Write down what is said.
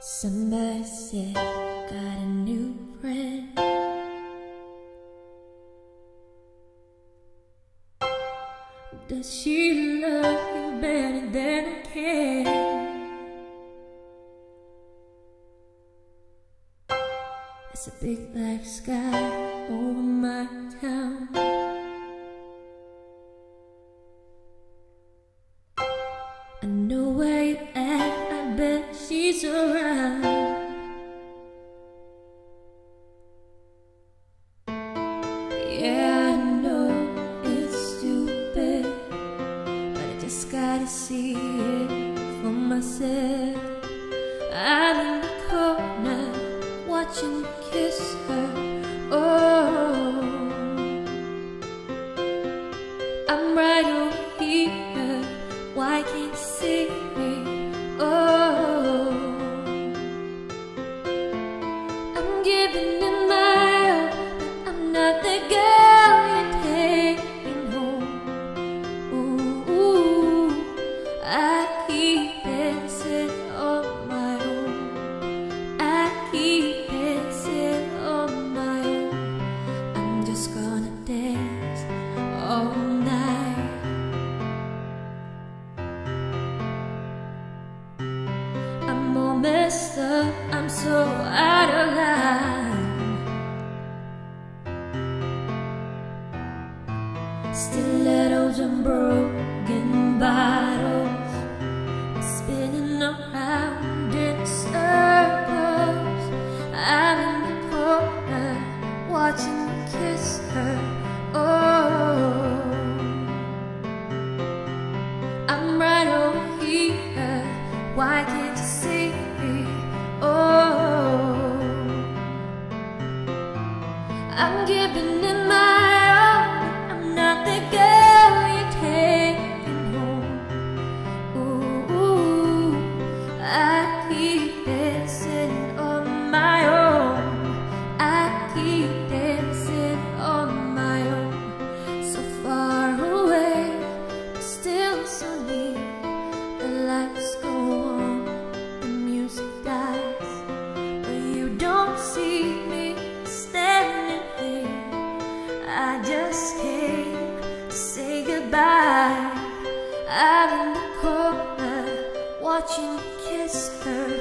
Somebody said, got a new friend. Does she love you better than I can? It's a big black sky over my town. I know where you're at, I bet she's around. Yeah, I know it's stupid, but I just gotta see it for myself. I'm in the corner watching kiss her. I'm all messed up, I'm so out of line. Stilettos and broken bottles Spinning around. see escape, say goodbye. I'm in the corner watching you kiss her.